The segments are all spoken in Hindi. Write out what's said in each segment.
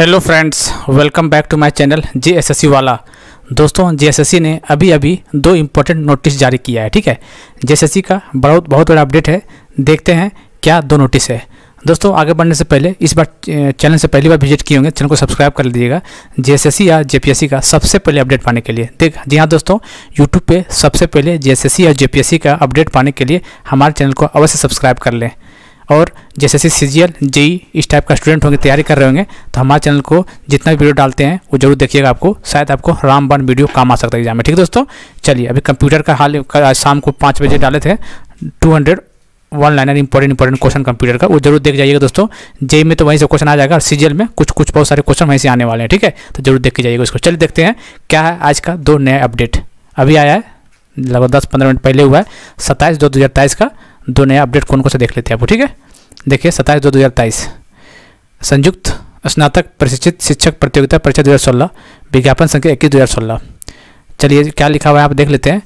Hello friends welcome back to my channel J S S C वाला। दोस्तों जे एस एस सी ने अभी अभी दो इम्पोर्टेंट नोटिस जारी किया है, ठीक है? जे एस एस सी का बहुत बहुत बड़ा अपडेट है। देखते हैं क्या दो नोटिस है। दोस्तों, आगे बढ़ने से पहले, इस बार चैनल से पहली बार विज़िट किए होंगे चैनल को सब्सक्राइब कर लीजिएगा। जेएसएससी या जेपीएससी का सबसे पहले अपडेट पाने के लिए। देख, जी हाँ दोस्तों यूट्यूब पे सबसे पहले जेएसएससी या जेपीएससी का अपडेट पाने के लिए हमारे चैनल को अवश्य सब्सक्राइब कर लें। और जैसे जैसे सी जी एल जेई इस टाइप का स्टूडेंट होंगे, तैयारी कर रहे होंगे तो हमारे चैनल को जितना भी वीडियो डालते हैं, वो ज़रूर देखिएगा आपको। शायद आपको रामबान वीडियो काम आ सकता है एग्ज़ाम में। ठीक है दोस्तों? चलिए, अभी कंप्यूटर का हाल शाम को पाँच बजे डाले थे। Two hundred one liner important important question computer का, वो ज़रूर देख जाइएगा दोस्तों। जेई में तो वहीं से क्वेश्चन आ जाएगा, और सीजीएल में कुछ कुछ बहुत सारे क्वेश्चन वहीं से आने वाले हैं। ठीक है? तो ज़रूर देख के जाइएगा उसको। चलिए देखते हैं, क्या है आज का दो नया अपडेट अभी आया है, लगभग दस पंद्रह मिनट पहले हुआ है, सत्ताईस दो हज़ार तेईस का। दो नया अपडेट कौन कौन से देख लेते हैं आपको ठीक है? देखिए, सत्ताईस दो दो हज़ार तेईस। संयुक्त स्नातक प्रशिक्षित शिक्षक प्रतियोगिता परीक्षा दो हज़ार सोलह, विज्ञापन संख्या इक्कीस दो हज़ार सोलह। चलिए, क्या लिखा हुआ है आप देख लेते हैं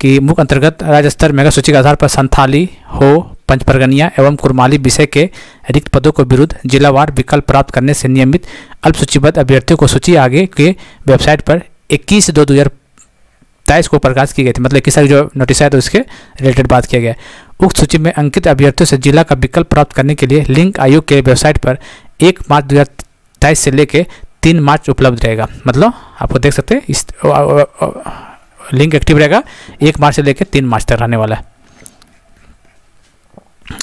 कि मुख्य अंतर्गत राज्य स्तर मेगा सूची के आधार पर संथाली, हो, पंचपरगनिया एवं कुरमाली विषय के रिक्त पदों को विरुद्ध जिलावार विकल्प प्राप्त करने से नियमित अल्प सूचीबद्ध अभ्यर्थियों को सूची आगे के वेबसाइट पर 21 दो दो हज़ार तेईस को प्रकाश की गई थी। मतलब इक्कीस जो नोटिस आया तो उसके रिलेटेड बात किया गया। उक्त सूची में अंकित अभ्यर्थियों से जिला का विकल्प प्राप्त करने के लिए लिंक आयोग के वेबसाइट पर एक मार्च दो हज़ार तेईस से लेकर तीन मार्च उपलब्ध रहेगा। मतलब आपको देख सकते हैं, इस लिंक एक्टिव रहेगा, एक मार्च से लेकर तीन मार्च तक रहने वाला है।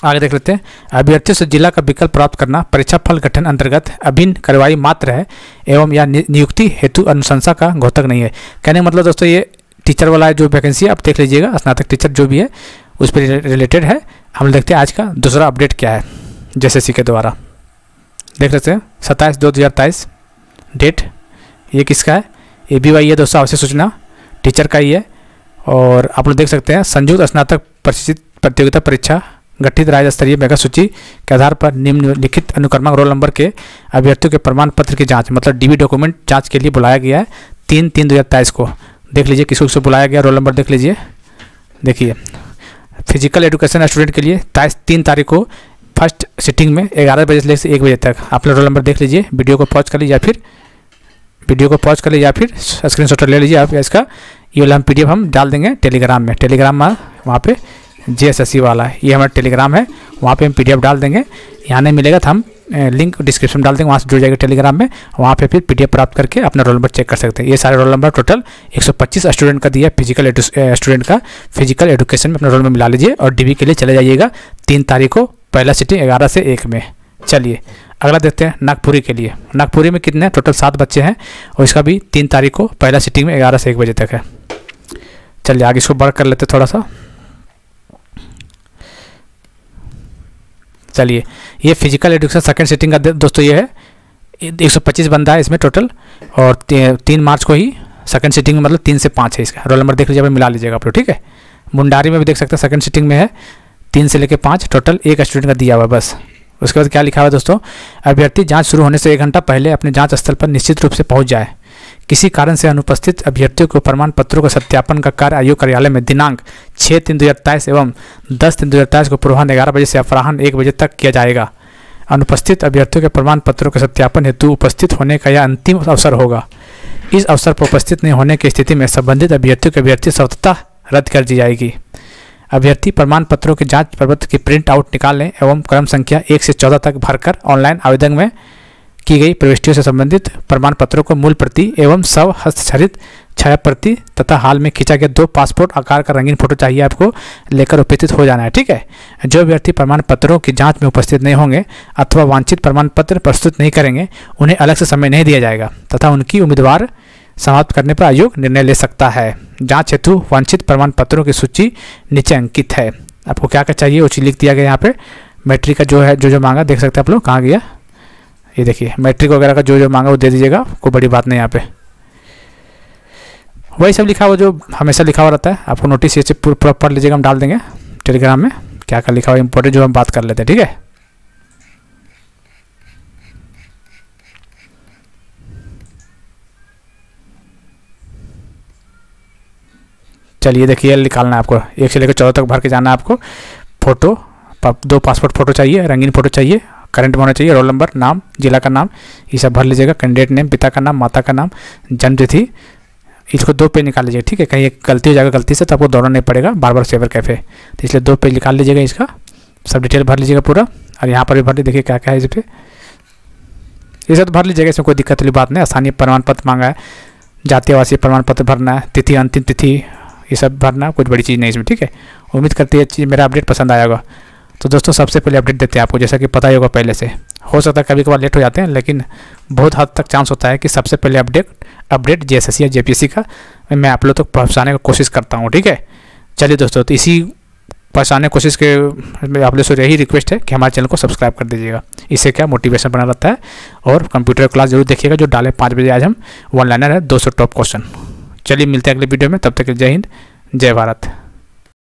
आगे देख लेते हैं, अभ्यर्थियों से जिला का विकल्प प्राप्त करना परीक्षा फल गठन अंतर्गत अभिन्न कार्रवाई मात्र है एवं या नियुक्ति हेतु अनुशंसा का घोतक नहीं है। कहने का मतलब दोस्तों, ये टीचर वाला है जो वैकेंसी है, आप देख लीजिएगा, स्नातक टीचर जो भी है उस पर रिलेटेड है। हम देखते हैं आज का दूसरा अपडेट क्या है जैसे के द्वारा। देख लेते हैं, सत्ताईस दो हज़ार तेईस डेट ये किसका है? ए बी वाई है, दोस्तों आवश्यक सूचना। टीचर का ही है। और आप लोग देख सकते हैं, संयुक्त स्नातक प्रशिक्षित प्रतियोगिता परीक्षा, गठित राज्य स्तरीय मेगा सूची के आधार पर निम्नलिखित अनुक्रमक रोल नंबर के अभ्यर्थियों के प्रमाण पत्र की जाँच मतलब डीबी डॉक्यूमेंट जाँच के लिए बुलाया गया है, तीन तीन दो हज़ार तेईस को। देख लीजिए, किसको किसको बुलाया गया रोल नंबर देख लीजिए। देखिए फ़िज़िकल एजुकेशन स्टूडेंट के लिए तीन तारीख को फ़र्स्ट सिटिंग में ग्यारह बजे से एक बजे तक। आप लोग रोल नंबर देख लीजिए वीडियो को पॉज कर लीजिए या फिर वीडियो को पॉज कर लीजिए या फिर स्क्रीन शॉट ले लीजिए आप इसका। ये वाला हम पीडीएफ हम डाल देंगे टेलीग्राम में। टेलीग्राम में वहाँ पर जे वाला है ये हमारा टेलीग्राम है, वहाँ पर हम पीडीएफ डाल देंगे। यहाँ नहीं मिलेगा तो हम लिंक डिस्क्रिप्शन डाल देंगे, वहाँ से जुड़ जाएगा टेलीग्राम में, वहाँ पे फिर पीडीएफ प्राप्त करके अपना रोल नंबर चेक कर सकते हैं। ये सारे रोल नंबर टोटल 125 स्टूडेंट का दिया फ़िज़िकल स्टूडेंट का। फ़िज़िकल एजुकेशन में अपना रोल नंबर मिला लीजिए और डीबी के लिए चले जाइएगा तीन तारीख को पहला सिटिंग ग्यारह से एक में। चलिए, अगला देखते हैं नागपुरी के लिए। नागपुरी में कितने टोटल सात बच्चे हैं और इसका भी तीन तारीख को पहला सिटिंग में ग्यारह से एक बजे तक है। चलिए आगे इसको बढ़ कर लेते थोड़ा सा। चलिए, ये फ़िज़िकल एजुकेशन सेकेंड सिटिंग का दोस्तों ये है। एक सौ पच्चीस बंदा है इसमें टोटल और तीन मार्च को ही सेकंड सिटिंग में मतलब तीन से पाँच है इसका। रोल नंबर देख लीजिए मिला लीजिएगा आप लोग, ठीक है? मुंडारी में भी देख सकते हैं सेकंड सिटिंग में है, तीन से लेकर पाँच टोटल एक स्टूडेंट का दिया हुआ है, बस। उसके बाद क्या लिखा हुआ है दोस्तों? अभ्यर्थी जाँच शुरू होने से एक घंटा पहले अपने जाँच स्थल पर निश्चित रूप से पहुँच जाए। किसी कारण से अनुपस्थित अभ्यर्थियों को प्रमाण पत्रों का सत्यापन का कार्य आयोग कार्यालय में दिनांक छः तीन दो एवं दस तीन दो को पूर्वान्ह ग्यारह बजे से अपराहन एक बजे तक किया जाएगा। अनुपस्थित अभ्यर्थियों के प्रमाण पत्रों के सत्यापन हेतु उपस्थित होने का यह अंतिम अवसर होगा। इस अवसर पर उपस्थित नहीं होने की स्थिति में संबंधित अभ्यर्थियों की अभ्यर्थी स्वतः रद्द कर दी जाएगी। अभ्यर्थी प्रमाण पत्रों के जाँच प्रपत्र की प्रिंट आउट निकाल लें एवं क्रम संख्या एक से चौदह तक भरकर ऑनलाइन आवेदन में की गई प्रविष्टियों से संबंधित प्रमाण पत्रों को मूल प्रति एवं सब हस्तक्षरित छाया प्रति तथा हाल में खींचा गया दो पासपोर्ट आकार का रंगीन फ़ोटो चाहिए आपको लेकर उपस्थित हो जाना है, ठीक है? जो अभ्यर्थी प्रमाण पत्रों की जाँच में उपस्थित नहीं होंगे अथवा वांछित प्रमाण पत्र प्रस्तुत नहीं करेंगे, उन्हें अलग से समय नहीं दिया जाएगा तथा उनकी उम्मीदवार समाप्त करने पर आयोग निर्णय ले सकता है। जाँच हेतु वांछित प्रमाण पत्रों की सूची नीचे अंकित है। आपको क्या क्या चाहिए वो चीज़ लिख दिया गया यहाँ पे। मैट्रिक का जो है, जो जो मांगा, देख सकते हैं आप लोग कहाँ गया। ये देखिए, मैट्रिक वगैरह का जो जो मांगा वो दे दीजिएगा कोई बड़ी बात नहीं यहाँ पे। वही सब लिखा हुआ जो हमेशा लिखा हुआ रहता है, आपको नोटिस ये पूरा पढ़ लीजिएगा, हम डाल देंगे टेलीग्राम में। क्या क्या लिखा हुआ इंपॉर्टेंट जो हम बात कर लेते हैं, ठीक है? चलिए देखिए निकालना है आपको। एक से लेकर चौदह तक भर के जाना है आपको। फ़ोटो दो पासपोर्ट फ़ोटो चाहिए, रंगीन फ़ोटो चाहिए करंट में होना चाहिए रोल नंबर नाम, जिला का नाम, ये सब भर लीजिएगा। कैंडिडेट नेम पिता का नाम, माता का नाम, जन्मतिथि, इसको दो पेज निकाल लीजिएगा, ठीक है? कहीं एक गलती हो जाएगा, गलती से तो आपको दौड़ना नहीं पड़ेगा बार बार सेवर कैफ़े। तो इसलिए दो पेज निकाल लीजिएगा इसका। सब डिटेल भर लीजिएगा पूरा। और यहाँ पर भी भर लीजिए क्या क्या है इस पर ये सब भर लीजिएगा, इसमें कोई दिक्कत वाली बात नहीं स्थानीय प्रमाण पत्र मांगा है जातीय आवासीय प्रमाण पत्र भरना है, तिथि, अंतिम तिथि ये सब भरना, कुछ बड़ी चीज़ नहीं इसमें, ठीक है? उम्मीद करती है चीज़ मेरा अपडेट पसंद आएगा। तो दोस्तों, सबसे पहले अपडेट देते हैं आपको, जैसा कि पता ही होगा पहले से। हो सकता है कभी कभार लेट हो जाते हैं, लेकिन बहुत हद तक चांस होता है कि सबसे पहले अपडेट अपडेट जेएसएससी या जे का मैं आप लोग तक पहुँचाने की कोशिश करता हूँ, ठीक है? चलिए दोस्तों तो इसी पहुँचाने की कोशिश के आप लोग से यही रिक्वेस्ट है कि हमारे चैनल को सब्सक्राइब कर दीजिएगा। इससे क्या मोटिवेशन बना रहता है? और कंप्यूटर क्लास ज़रूर देखिएगा, जो डाले पाँच बजे आज हम वन लाइनर है, दो सौ टॉप क्वेश्चन चलिए मिलते हैं अगले वीडियो में तब तक जय हिंद जय भारत।